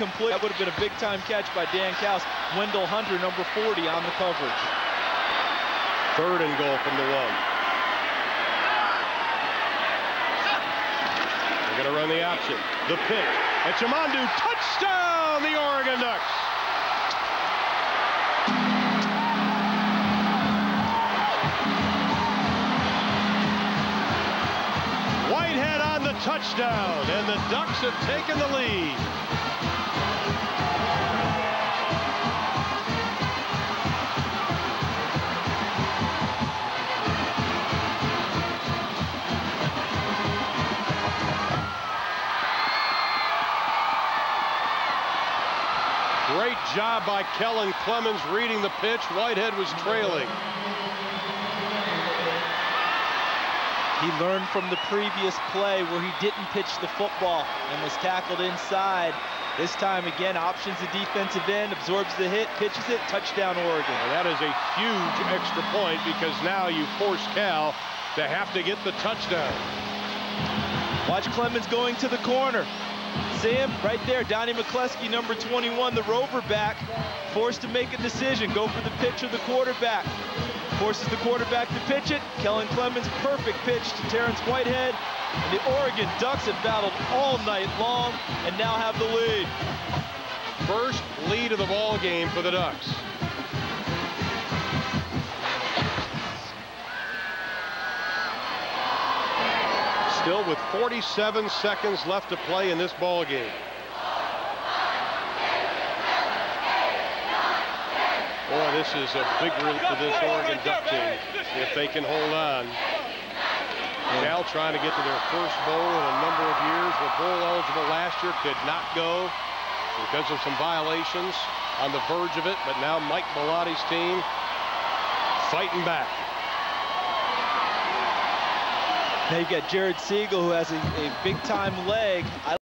complete. That would have been a big-time catch by Dan Kaus. Wendell Hunter, number 40, on the coverage. Third and goal from the one. They're going to run the option. The pitch. And Chamandu, touchdown, the Oregon Ducks. Whitehead on the touchdown, and the Ducks have taken the lead. Great job by Kellen Clemens reading the pitch. Whitehead was trailing. He learned from the previous play where he didn't pitch the football and was tackled inside. This time again, options the defensive end, absorbs the hit, pitches it, touchdown Oregon. And that is a huge extra point because now you force Cal to have to get the touchdown. Watch Clemens going to the corner. Him right there, Donnie McCleskey, number 21, the rover back, forced to make a decision, go for the pitch or the quarterback. Forces the quarterback to pitch it. Kellen Clemens, perfect pitch to Terrence Whitehead. And the Oregon Ducks have battled all night long and now have the lead. First lead of the ball game for the Ducks. Still with 47 seconds left to play in this ball game. Boy, this is a big relief for this Oregon Duck team if they can hold on. Cal trying to get to their first bowl in a number of years. Were bowl eligible last year, could not go because of some violations on the verge of it. But now Mike Bellotti's team fighting back. Now you got Jared Siegel, who has a, a big-time leg. I